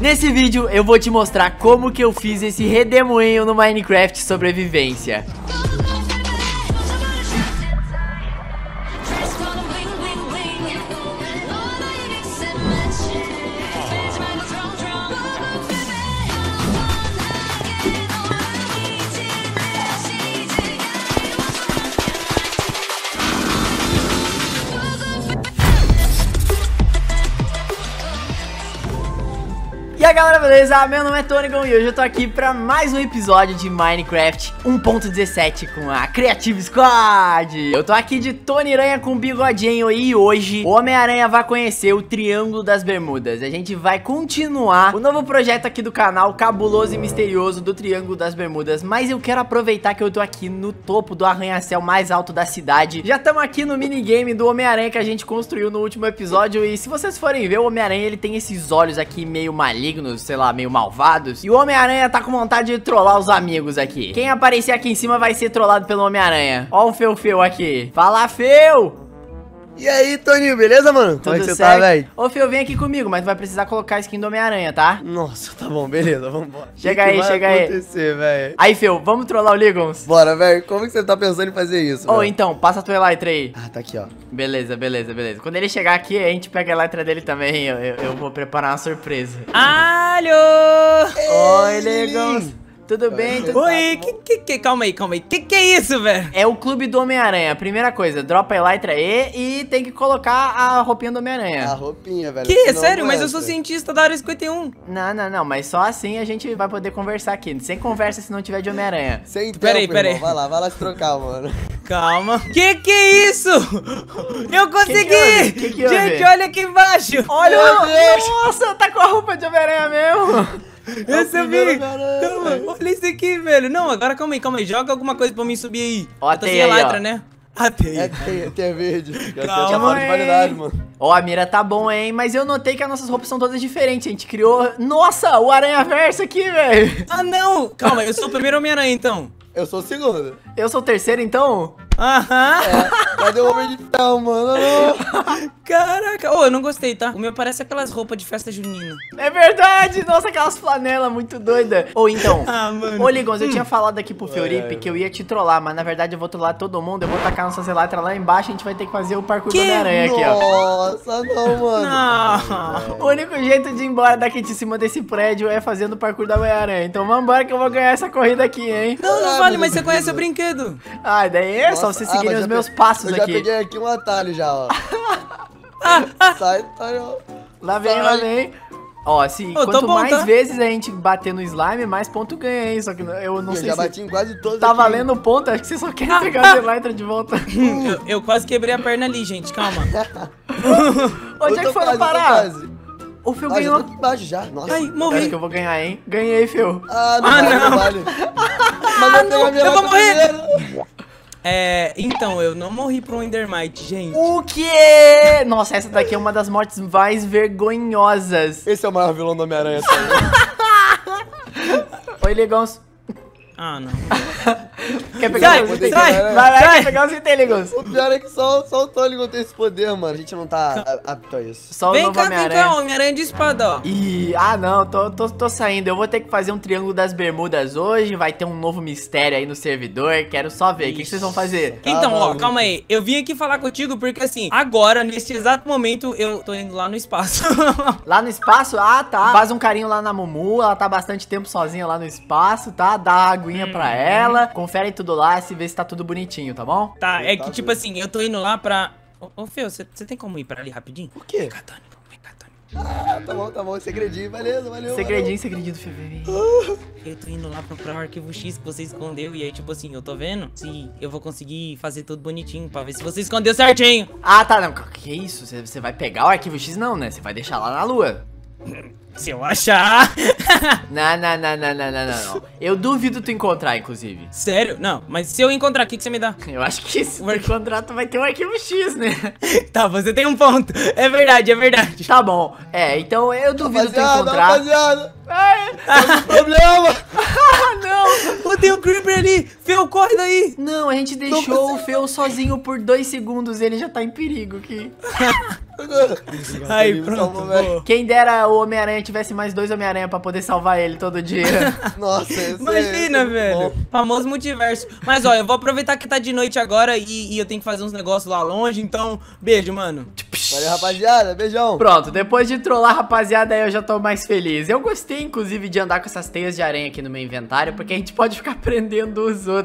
Nesse vídeo eu vou te mostrar como que eu fiz esse redemoinho no Minecraft sobrevivência. E aí galera, beleza? Meu nome é Tonigon e hoje eu tô aqui pra mais um episódio de Minecraft 1.17 com a Creative Squad. Eu tô aqui de Tony Aranha com bigodinho e hoje o Homem-Aranha vai conhecer o Triângulo das Bermudas. A gente vai continuar o novo projeto aqui do canal, cabuloso e misterioso do Triângulo das Bermudas Mas eu quero aproveitar que eu tô aqui no topo do arranha-céu mais alto da cidade. Já estamos aqui no minigame do Homem-Aranha que a gente construiu no último episódio E se vocês forem ver, o Homem-Aranha ele tem esses olhos aqui meio malignos sei lá, meio malvados. E o Homem-Aranha tá com vontade de trollar os amigos aqui. Quem aparecer aqui em cima vai ser trollado pelo Homem-Aranha. Ó o Feu Feu aqui. Fala, Feu! E aí, Toninho, beleza, mano? Como é que você tá, velho? Ô, Feu, vem aqui comigo, mas vai precisar colocar a skin do Homem-Aranha, tá? Nossa, tá bom, beleza, vambora. Chega que aí, que vai chega aí. acontecer, velho? Aí, Feu, vamos trollar o Ligons? Bora, velho. Como que você tá pensando em fazer isso, Ô, velho? então, passa a tua Elytra aí. Ah, tá aqui, ó. Beleza, beleza, beleza. Quando ele chegar aqui, a gente pega a Elytra dele também. Eu, eu, eu vou preparar uma surpresa. Alô! Oi, Ligons. Tudo bem? Tudo Oi, que, que, que, calma aí, calma aí. Que que é isso, velho? É o clube do Homem-Aranha. Primeira coisa, dropa a Elytra aí e tem que colocar a roupinha do A Homem-Aranha. roupinha, velho. Que? Sério? Mas eu entra. sou cientista da área 51. Não, não, não, mas só assim a gente vai poder conversar aqui. Sem conversa se não tiver de Homem-Aranha. Sem tempo, Pera aí, pera aí. irmão. Vai lá, vai lá se trocar, mano. Calma. Que que é isso? Eu consegui! Que que? Gente, olha aqui embaixo. Olha, Meu Deus! nossa, tá com a roupa de Homem-Aranha mesmo. Eu primeiro subi. Homem-Aranha, Calma, velho. olha isso aqui, velho. Não, agora calma aí, calma aí. Joga alguma coisa pra mim subir aí. Ó, Eu sem a aí, letra, ó. né? Ah, tem. É, tem, tem a verde. Já Calma fora de aí. validade, mano. Ó, a mira tá bom, hein? Mas eu notei que as nossas roupas são todas diferentes. A gente criou. Nossa, o Aranha Verso aqui, velho. Ah, não. Calma, eu sou o primeiro Homem-Aranha, então. Eu sou o segundo. Eu sou o terceiro, então? Aham. É, cadê o homem de ferro, mano? Caraca. Ô, eu não gostei, tá? O meu parece aquelas roupas de festa junina. É verdade! Nossa, aquelas flanelas muito doidas. Ou então. Ah, mano. Ô, Ligons, eu tinha falado aqui pro Ai, Fioripe que eu ia te trollar, mas na verdade eu vou trollar todo mundo. Eu vou tacar nossas eletras lá embaixo e a gente vai ter que fazer o parkour Que? do Homem-Aranha aqui, ó. Nossa, não, mano. Não. O único jeito de ir embora daqui de cima desse prédio é fazendo o parkour da Homem-Aranha. Então vambora que eu vou ganhar essa corrida aqui, hein? Não, não Ah, vale, mas você conhece o brinquedo. Ah, daí é só Nossa, você ah, seguir mas os meus pe- passos Eu já aqui. peguei aqui um atalho já, ó. Sai, Toninho. Lá vem, lá vem. Ó, tô quanto bom, mais tá? vezes a gente bater no slime, mais ponto ganha, hein? Só que eu não Eu sei já se bati em quase todos tá aqui. valendo ponto. Acho que você só quer pegar a Elytra de volta. Eu, eu quase quebrei a perna ali, gente. Calma. Onde é que foram parar? O Phil Ah, já ganhou. tô aqui embaixo já. Nossa. Ai, Acho morri. que eu vou ganhar, hein? Ganhei, Phil. Ah, não Ah, vale, não não. vale. Mas eu pegar minha eu vou morrer. primeiro. É, então, eu não morri pro Endermite, gente. O quê? Nossa, essa daqui é uma das mortes mais vergonhosas. Esse é o maior vilão do Homem-Aranha. Oi, Legons. Ah, não. Quer pegar Sai, os itens? sai, Vai, vai, sai. quer pegar os itens, Legons. O pior é que só, só o não tem esse poder, mano. A gente não tá apto a isso. Só o Vem cá, vem cá, Homem-Aranha. De espada, ó. Ih, ah não, tô, tô, tô saindo. Eu vou ter que fazer um Triângulo das Bermudas hoje. Vai ter um novo mistério aí no servidor. Quero só ver. O que, que vocês vão fazer? Tá Então, ó, maluco. calma aí. Eu vim aqui falar contigo porque, assim, agora, neste exato momento, eu tô indo lá no espaço. Lá no espaço? Ah, tá. Faz um carinho lá na Mumu. Ela tá bastante tempo sozinha lá no espaço, tá? Dá a aguinha pra ela. Confere tudo lá e vê se tá tudo bonitinho, tá bom? tá, é Tá que, tipo assim, eu tô indo lá pra... Ô, ô Fê, você tem como ir pra ali rapidinho? Por quê? Vem cá, Tony. Vem cá, Tony. Ah, tá bom, tá bom. Segredinho, beleza, valeu. Segredinho, segredinho do Fevereiro. Eu tô indo lá procurar o arquivo X que você escondeu e aí, tipo assim, eu tô vendo se eu vou conseguir fazer tudo bonitinho pra ver se você escondeu certinho. Ah, tá. Não, que isso? Você- Você vai pegar o arquivo X? Não, né? Você vai deixar lá na lua. Se eu achar. Não, não, não, não, não, não, não, não. Eu duvido tu encontrar, inclusive. Sério? Não, mas se eu encontrar, o que, que você me dá? Eu acho que se tu encontrar, tu vai ter um arquivo X, né? Tá, você tem um ponto. É verdade, é verdade. Tá bom. É, então eu duvido tu Rapaziada, encontrar. rapaziada. Ai, Tem problema. ah, não! Ô, tem um Creeper ali. Feu, corre daí! Não, a gente deixou o Feu sozinho por dois segundos e ele já tá em perigo aqui. Aí, pronto. salvou. Quem dera o Homem-Aranha tivesse mais dois Homem-Aranha pra poder salvar ele todo dia. Nossa, esse é- Imagina, esse é velho. bom. Famoso multiverso. Mas, ó, eu vou aproveitar que tá de noite agora e, e eu tenho que fazer uns negócios lá longe, então, beijo, mano. Valeu, rapaziada. Beijão. Pronto, depois de trollar, rapaziada, aí eu já tô mais feliz. Eu gostei, inclusive, de andar com essas teias de aranha aqui no meu inventário, porque a gente pode ficar prendendo os outros.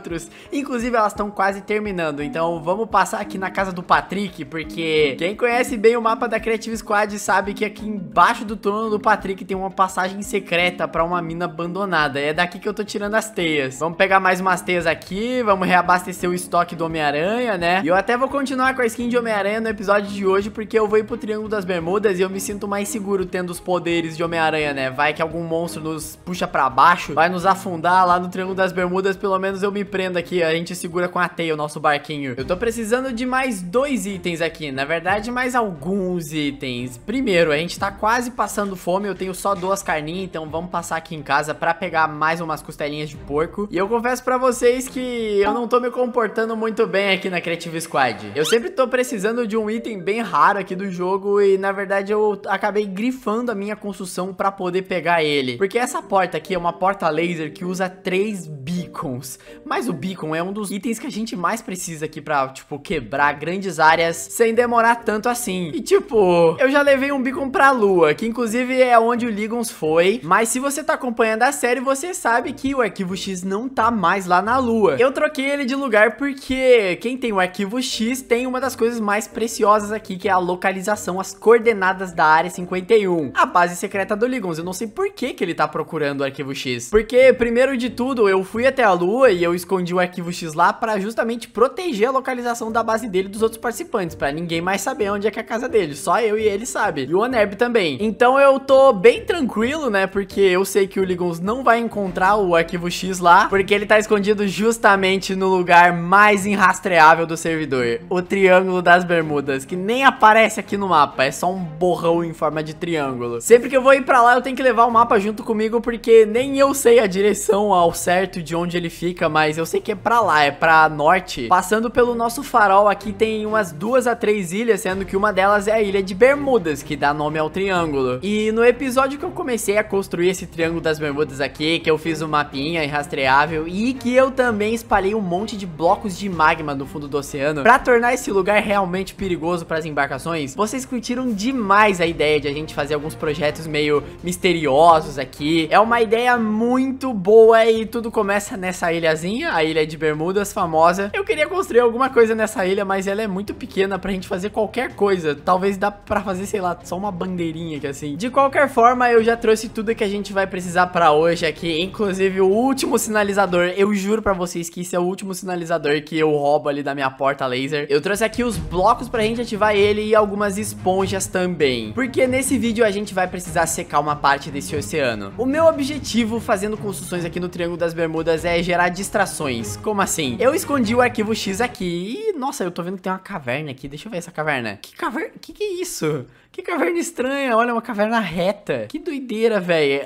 Inclusive, elas estão quase terminando, então vamos passar aqui na casa do Patrick, porque quem conhece bem o mapa da Creative Squad sabe que aqui embaixo do trono do Patrick tem uma passagem secreta pra uma mina abandonada. É daqui que eu tô tirando as teias. Vamos pegar mais umas teias aqui, vamos reabastecer o estoque do Homem-Aranha, né? E eu até vou continuar com a skin de Homem-Aranha no episódio de hoje, porque eu vou ir pro Triângulo das Bermudas e eu me sinto mais seguro tendo os poderes de Homem-Aranha, né? Vai que algum monstro nos puxa pra baixo, vai nos afundar lá no Triângulo das Bermudas, pelo menos eu me prendo aqui, a gente segura com a teia o nosso barquinho. Eu tô precisando de mais dois itens aqui, na verdade, mais alguns itens. Primeiro, a gente tá quase passando fome, eu tenho só duas carninhas, então vamos passar aqui em casa pra pegar mais umas costelinhas de porco. E eu confesso pra vocês que eu não tô me comportando muito bem aqui na Creative Squad. Eu sempre tô precisando de um item bem raro aqui do jogo e na verdade eu acabei grifando a minha construção pra poder pegar ele. Porque essa porta aqui é uma porta laser que usa três beacons. Mas o beacon é um dos itens que a gente mais precisa aqui pra, tipo, quebrar grandes áreas sem demorar tanto assim. E tipo, eu já levei um beacon pra lua, que inclusive é onde o Ligons foi. Mas se você tá acompanhando a série, você sabe que o arquivo X não tá mais lá na lua. Eu troquei ele de lugar porque quem tem o arquivo X tem uma das coisas mais preciosas aqui, que é a localização, as coordenadas da área 51. A base secreta do Ligons. Eu não sei por que, que ele tá procurando o arquivo X. Porque, primeiro de tudo, eu fui até a lua e eu escondi o arquivo X lá pra justamente proteger a localização da base dele dos outros participantes, pra ninguém mais saber onde é que é a casa dele. Só eu e ele sabe. E o Onerb também. Então eu tô bem tranquilo, né? Porque eu sei que o Ligons não vai encontrar o arquivo X lá, porque ele tá escondido justamente no lugar mais irrastreável do servidor, o Triângulo das Bermudas, que nem aparece aqui no mapa, é só um borrão em forma de triângulo. Sempre que eu vou ir pra lá, eu tenho que levar o mapa junto comigo, porque nem eu sei a direção ao certo de onde ele fica, mas eu sei que é pra lá, é pra norte. Passando pelo nosso farol aqui tem umas duas a três ilhas, sendo que uma delas é a ilha de Bermudas, que dá nome ao triângulo. E no episódio que eu comecei a construir esse triângulo das Bermudas aqui, que eu fiz o mapinha irrastreável e que eu também espalhei um monte de blocos de magma no fundo do oceano pra tornar esse lugar realmente perigoso para as embarcações, vocês curtiram demais a ideia de a gente fazer alguns projetos meio misteriosos aqui. É uma ideia muito boa e tudo começa nessa ilhazinha, a ilha de Bermudas famosa. Eu queria construir alguma coisa nessa ilha, mas ela é muito pequena pra gente fazer qualquer coisa. Talvez dá pra fazer, sei lá, só uma bandeirinha que assim. De qualquer forma, eu já trouxe tudo que a gente vai precisar pra hoje aqui, inclusive o último sinalizador. Eu juro pra vocês que esse é o último sinalizador que eu roubo ali da minha porta laser. Eu trouxe aqui os blocos pra gente ativar ele e algumas esponjas também. Porque nesse vídeo a gente vai precisar secar uma parte desse oceano. O meu objetivo fazendo construções aqui no Triângulo das Bermudas é gerar distrações. Como assim? Eu escondi o arquivo X aqui e, nossa, eu tô vendo que tem uma caverna aqui. Deixa eu ver essa caverna. Que caverna? Que que é isso? Que caverna estranha, olha, uma caverna reta. Que doideira, velho.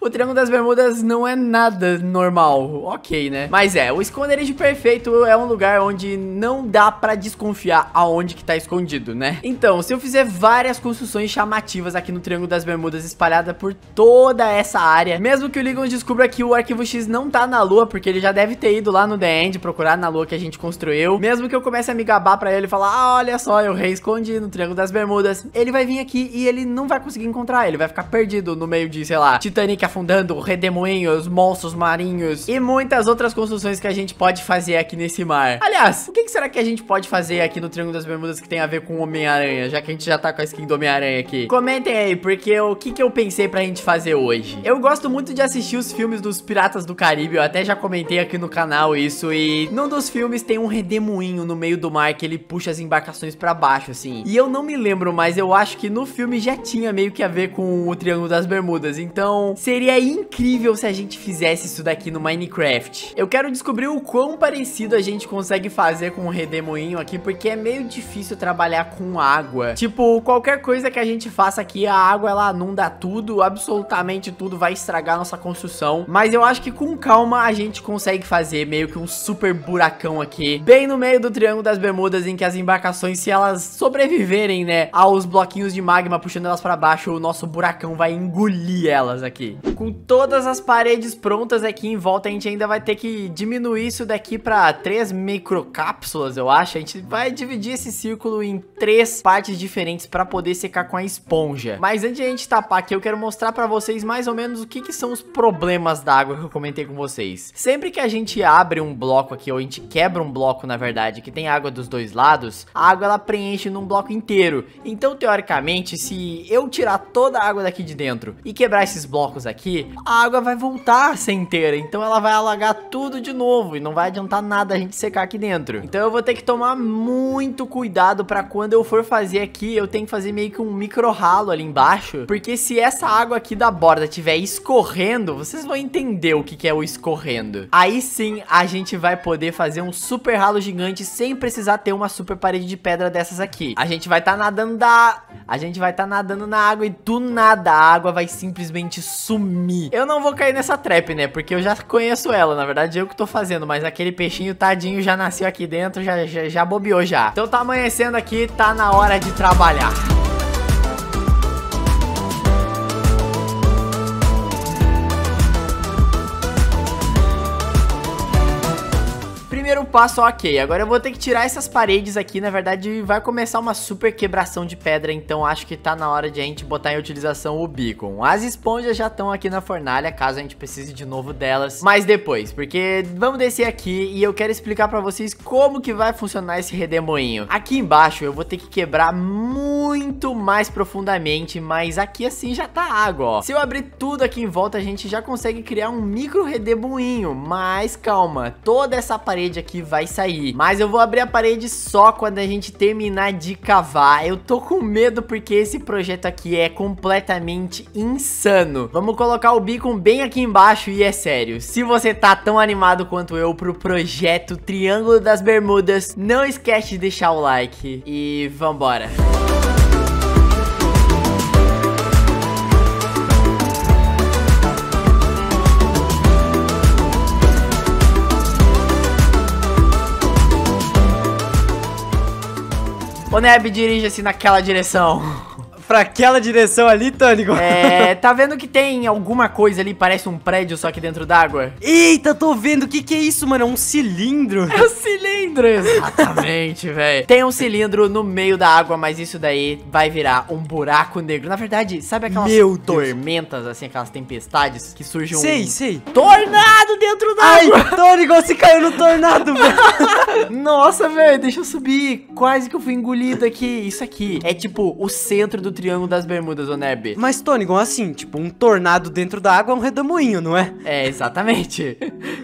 O, o Triângulo das Bermudas não é nada normal. Ok, né? Mas é, o esconderijo perfeito é um lugar onde não dá pra desconfiar aonde que tá escondido, né? Então, se eu fizer várias construções chamativas aqui no Triângulo das Bermudas espalhada por toda essa área, mesmo que o Ligon descubra que o arquivo X não tá na lua, porque ele já deve ter ido lá no The End procurar na lua que a gente construiu, mesmo que eu comece a me gabar pra ele e falar, ah, olha só, eu reescondi no Triângulo das Bermudas, ele vai vir aqui e ele não vai conseguir encontrar, ele vai ficar perdido no meio de, sei lá, Titanic afundando, redemoinhos, monstros marinhos e muitas outras construções que a gente pode fazer aqui nesse mar. Aliás, o que, que será que a gente pode fazer aqui no Triângulo das Bermudas que tem a ver com Homem-Aranha, já que a gente já tá com a skin do Homem-Aranha aqui? Comentem aí, porque o que, que eu pensei pra gente fazer hoje? Eu gosto muito de assistir os filmes dos Piratas do Caribe, eu até já comentei aqui no canal isso, e num dos filmes tem um redemoinho no meio do mar que ele puxa as embarcações pra baixo, assim. E eu não me lembro, mas eu eu acho que no filme já tinha meio que a ver com o Triângulo das Bermudas. Então, seria incrível se a gente fizesse isso daqui no Minecraft. Eu quero descobrir o quão parecido a gente consegue fazer com o redemoinho aqui, porque é meio difícil trabalhar com água. Tipo, qualquer coisa que a gente faça aqui, a água ela inunda tudo, absolutamente tudo, vai estragar nossa construção. Mas eu acho que com calma a gente consegue fazer meio que um super buracão aqui, bem no meio do Triângulo das Bermudas, em que as embarcações, se elas sobreviverem, né, aos bloquinhos de magma puxando elas pra baixo, o nosso buracão vai engolir elas aqui. Com todas as paredes prontas aqui em volta, a gente ainda vai ter que diminuir isso daqui pra três microcápsulas, eu acho. A gente vai dividir esse círculo em três partes diferentes pra poder secar com a esponja. Mas antes de a gente tapar aqui, eu quero mostrar pra vocês mais ou menos o que, que são os problemas da água que eu comentei com vocês. Sempre que a gente abre um bloco aqui, ou a gente quebra um bloco, na verdade, que tem água dos dois lados, a água ela preenche num bloco inteiro. Então, teoricamente, se eu tirar toda a água daqui de dentro e quebrar esses blocos aqui, a água vai voltar a ser inteira. Então ela vai alagar tudo de novo e não vai adiantar nada a gente secar aqui dentro. Então eu vou ter que tomar muito cuidado para quando eu for fazer aqui, eu tenho que fazer meio que um micro ralo ali embaixo, porque se essa água aqui da borda estiver escorrendo, vocês vão entender o que, que é o escorrendo. Aí sim a gente vai poder fazer um super ralo gigante sem precisar ter uma super parede de pedra dessas aqui. A gente vai estar tá nadando da... A gente vai estar tá nadando na água e do nada a água vai simplesmente sumir. Eu não vou cair nessa trap, né? Porque eu já conheço ela, na verdade eu que tô fazendo, mas aquele peixinho tadinho já nasceu aqui dentro, já, já, já bobeou já. Então tá amanhecendo aqui, tá na hora de trabalhar. Passo, ok. Agora eu vou ter que tirar essas paredes aqui. Na verdade, vai começar uma super quebração de pedra. Então acho que tá na hora de a gente botar em utilização o beacon. As esponjas já estão aqui na fornalha, caso a gente precise de novo delas. Mas depois, porque vamos descer aqui e eu quero explicar pra vocês como que vai funcionar esse redemoinho. Aqui embaixo eu vou ter que quebrar muito mais profundamente, mas aqui assim já tá água, ó. Se eu abrir tudo aqui em volta, a gente já consegue criar um micro redemoinho. Mas calma, toda essa parede parede aqui vai sair. Mas eu vou abrir a parede só quando a gente terminar de cavar. Eu tô com medo porque esse projeto aqui é completamente insano. Vamos colocar o beacon bem aqui embaixo e é sério. Se você tá tão animado quanto eu pro projeto Triângulo das Bermudas, não esquece de deixar o like e vambora. Ô Neb, dirige-se naquela direção pra aquela direção ali, Tônico. É, tá vendo que tem alguma coisa ali, parece um prédio só que dentro d'água? Eita, tô vendo. O que que é isso, mano? É um cilindro. É um cilindro, exatamente, velho. Tem um cilindro no meio da água, mas isso daí vai virar um buraco negro. Na verdade, sabe aquelas Meu tormentas, Deus. assim, aquelas tempestades que surgem sei, um... Sei, sei. Tornado dentro d'água. Ai, Tônico, você caiu no tornado, velho. Nossa, velho, deixa eu subir. Quase que eu fui engolido aqui. Isso aqui é tipo o centro do Triângulo das Bermudas, ô Neb. Mas, Tony, assim, tipo, um tornado dentro da água é um redemoinho, não é? É, exatamente.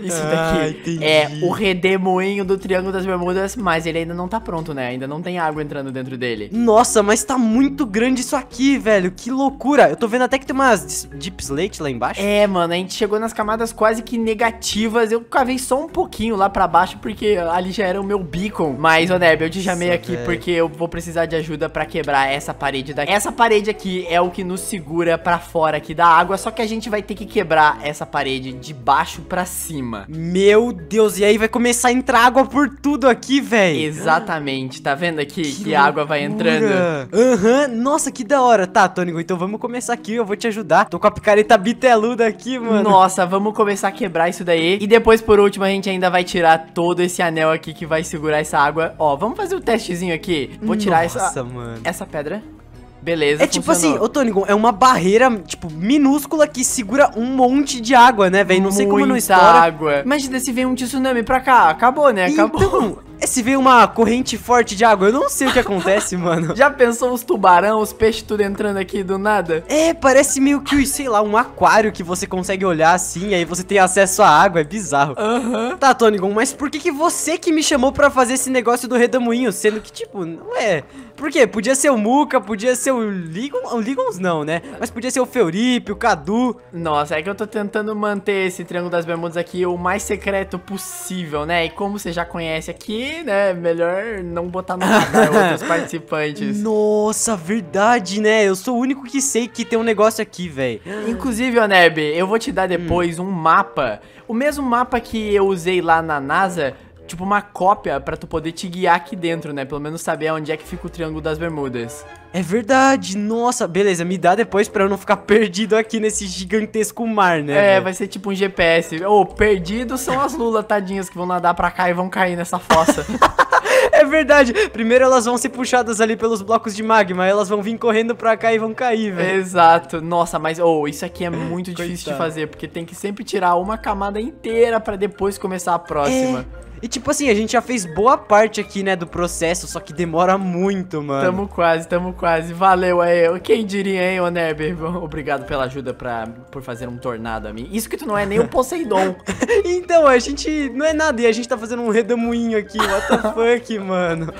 Isso daqui ah, é o redemoinho do Triângulo das Bermudas, mas ele ainda não tá pronto, né? Ainda não tem água entrando dentro dele. Nossa, mas tá muito grande isso aqui, velho. Que loucura. Eu tô vendo até que tem umas deep slate lá embaixo. É, mano, a gente chegou nas camadas quase que negativas. Eu cavei só um pouquinho lá pra baixo, porque ali já era o meu beacon. Mas, ô Neb, eu te chamei Nossa, aqui velho. porque eu vou precisar de ajuda pra quebrar essa parede daqui. Essa parede aqui é o que nos segura pra fora aqui da água, só que a gente vai ter que quebrar essa parede de baixo pra cima. Meu Deus, e aí vai começar a entrar água por tudo aqui, velho. Exatamente, tá vendo aqui que, que a água vai entrando? Aham, uhum. nossa, que da hora. Tá, Tônico, então vamos começar aqui, eu vou te ajudar. Tô com a picareta biteluda aqui, mano. Nossa, vamos começar a quebrar isso daí. E depois, por último, a gente ainda vai tirar todo esse anel aqui que vai segurar essa água. Ó, vamos fazer o um testezinho aqui. Vou tirar Nossa, essa, mano. essa pedra. Beleza, É tipo assim, ô Tônico, é uma barreira, tipo, minúscula que segura um monte de água, né, velho? Não sei como não estoura. água. Imagina se vem um tsunami pra cá. Acabou, né? Acabou. Então, se vê uma corrente forte de água, eu não sei o que acontece, mano. Já pensou os tubarão, os peixes tudo entrando aqui do nada? É, parece meio que, sei lá, um aquário que você consegue olhar assim, aí você tem acesso à água, é bizarro. Aham. Uhum. Tá, Tonigon, mas por que que você que me chamou pra fazer esse negócio do redemoinho, sendo que, tipo, não é Por quê? Podia ser o Muca, podia ser o Ligon, o Ligons não, né? Mas podia ser o Feuripe, o Cadu. Nossa, é que eu tô tentando manter esse Triângulo das Bermudas aqui o mais secreto possível, né? E como você já conhece aqui, né? Melhor não botar no radar outros participantes. Nossa, verdade, né? Eu sou o único que sei que tem um negócio aqui, velho. Inclusive, Oneb, eu vou te dar depois um mapa. O mesmo mapa que eu usei lá na NASA, tipo uma cópia pra tu poder te guiar aqui dentro, né? Pelo menos saber onde é que fica o Triângulo das Bermudas. É verdade, nossa, beleza, me dá depois pra eu não ficar perdido aqui nesse gigantesco mar, né? É, velho? vai ser tipo um GPS. Ô, perdidos são as lulas tadinhas que vão nadar pra cá e vão cair nessa fossa. É verdade. Primeiro elas vão ser puxadas ali pelos blocos de magma, elas vão vir correndo pra cá e vão cair, velho. Exato. Nossa, mas ô, isso aqui é muito difícil de fazer, porque tem que sempre tirar uma camada inteira pra depois começar a próxima. É. E tipo assim, a gente já fez boa parte aqui, né, do processo, só que demora muito, mano. Tamo quase, tamo quase. Valeu aí. Quem diria, hein, Onerber? Obrigado pela ajuda pra, por fazer um tornado a mim. Isso que tu não é nem o Poseidon. Então, a gente não é nada e a gente tá fazendo um redemoinho aqui, what the fuck, mano.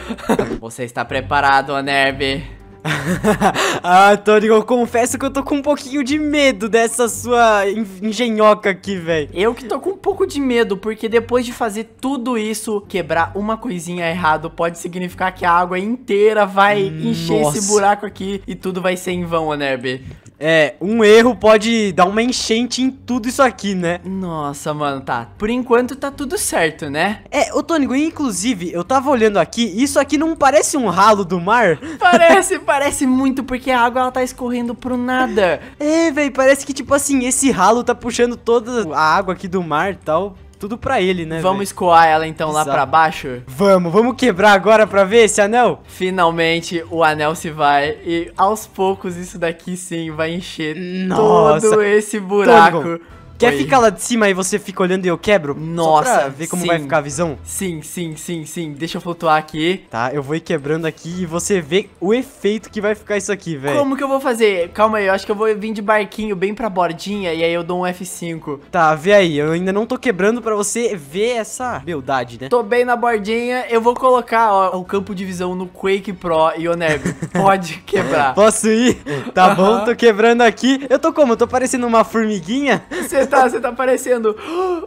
Você está preparado, Onerber? ah, Tony, eu confesso que eu tô com um pouquinho de medo dessa sua en- engenhoca aqui, velho. Eu que tô com um pouco de medo, porque depois de fazer tudo isso, quebrar uma coisinha errado pode significar que a água inteira vai encher Nossa. esse buraco aqui e tudo vai ser em vão, Onerber. É, um erro pode dar uma enchente em tudo isso aqui, né? Nossa, mano, tá. Por enquanto tá tudo certo, né? É, ô Tônico, inclusive, eu tava olhando aqui, isso aqui não parece um ralo do mar? Parece, parece muito, porque a água ela tá escorrendo pro nada. É, velho, parece que, tipo assim, esse ralo tá puxando toda a água aqui do mar e tal, tudo pra ele, né, Vamos véi? escoar ela então lá Exato. pra baixo? Vamos, vamos quebrar agora pra ver esse anel? Finalmente o anel se vai e aos poucos isso daqui sim vai encher Nossa. todo esse buraco. Quer Oi. ficar lá de cima e você fica olhando e eu quebro? Nossa, ver como sim. vai ficar a visão? Sim, sim, sim, sim. Deixa eu flutuar aqui. Tá, eu vou ir quebrando aqui e você vê o efeito que vai ficar isso aqui, velho. Como que eu vou fazer? Calma aí, eu acho que eu vou vir de barquinho bem pra bordinha e aí eu dou um F5. Tá, vê aí, eu ainda não tô quebrando pra você ver essa beldade, né? Tô bem na bordinha, eu vou colocar ó, o campo de visão no Quake Pro e o Neb. Pode quebrar. Posso ir? Tá bom, tô quebrando aqui. Eu tô como? Tô parecendo uma formiguinha? Você tá, você tá parecendo.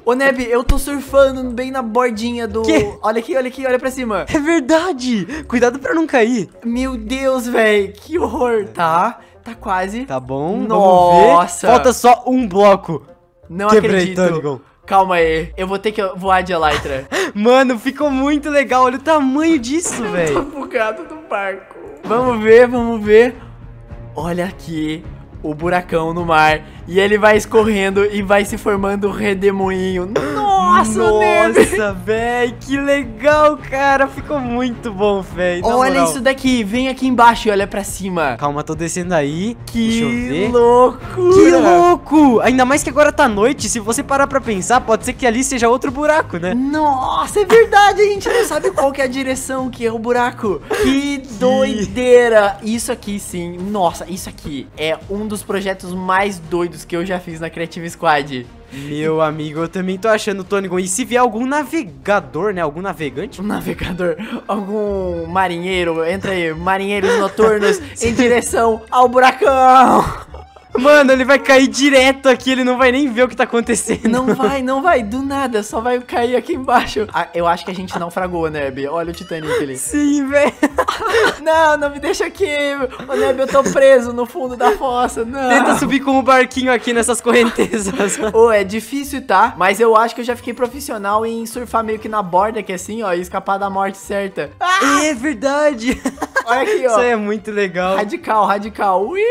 Ô Neb, eu tô surfando bem na bordinha do. Quê? Olha aqui, olha aqui, olha pra cima. É verdade! Cuidado pra não cair. Meu Deus, velho, que horror. Tá, tá quase. Tá bom, Nossa. vamos ver. Falta só um bloco. Não Quebrei, acredito. Calma aí, eu vou ter que voar de Elytra. Mano, ficou muito legal. Olha o tamanho disso, Tô velho. bugado do barco. Vamos ver, vamos ver. Olha aqui o buracão no mar. E ele vai escorrendo e vai se formando redemoinho. Nossa, Neb! Nossa, velho, que legal, cara. Ficou muito bom, velho. Olha moral. isso daqui, vem aqui embaixo e olha pra cima. Calma, tô descendo aí. Que loucura! Que louco! Ainda mais que agora tá noite, se você parar pra pensar, pode ser que ali seja outro buraco, né? Nossa, é verdade, a gente não sabe qual que é a direção que é o buraco. Que doideira! Isso aqui sim, nossa, isso aqui é um dos projetos mais doidos que eu já fiz na Creative Squad. Meu amigo, eu também tô achando, Tônico. E se vier algum navegador, né? Algum navegante? Um navegador, algum marinheiro, entra aí, marinheiros noturnos em direção ao buracão. Mano, ele vai cair direto aqui, ele não vai nem ver o que tá acontecendo. Não vai, não vai, do nada, só vai cair aqui embaixo. Ah, eu acho que a gente naufragou, Neb. Olha o Titanic ali. Sim, velho. Não, não me deixa aqui. Ô, Neb, eu tô preso no fundo da fossa. Não. Tenta subir com o barquinho aqui nessas correntezas. Ô, é difícil, tá? Mas eu acho que eu já fiquei profissional em surfar meio que na borda aqui assim, ó, e escapar da morte certa. Ah, é verdade. Olha aqui, Isso ó. aí é muito legal. Radical, radical. Ui!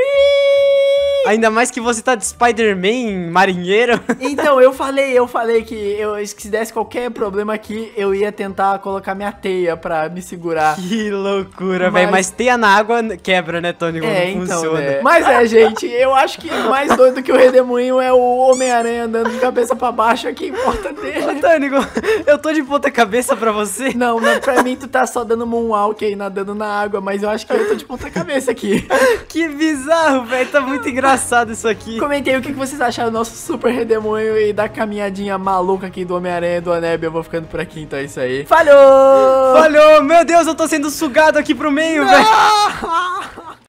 Ainda mais que você tá de Spider-Man marinheiro. Então, eu falei, eu falei que eu, que se desse qualquer problema aqui, eu ia tentar colocar minha teia pra me segurar. Que loucura, velho. Mas teia na água quebra, né, Tony? Não É, então, funciona. né? Mas é, gente, eu acho que mais doido que o Redemoinho é o Homem-Aranha andando de cabeça pra baixo aqui em volta Ô, dele. Tônico, eu tô de ponta cabeça pra você. Não, não, pra mim tu tá só dando moonwalk aí, nadando na água, mas eu acho que eu tô de ponta cabeça aqui. Que bizarro, velho. Tá muito engraçado. isso aqui. Comentei o que vocês acharam do nosso super redemoinho e da caminhadinha maluca aqui do Homem-Aranha e do Aneb. Eu vou ficando por aqui, então é isso aí. Falhou! Falhou! Meu Deus, eu tô sendo sugado aqui pro meio, velho.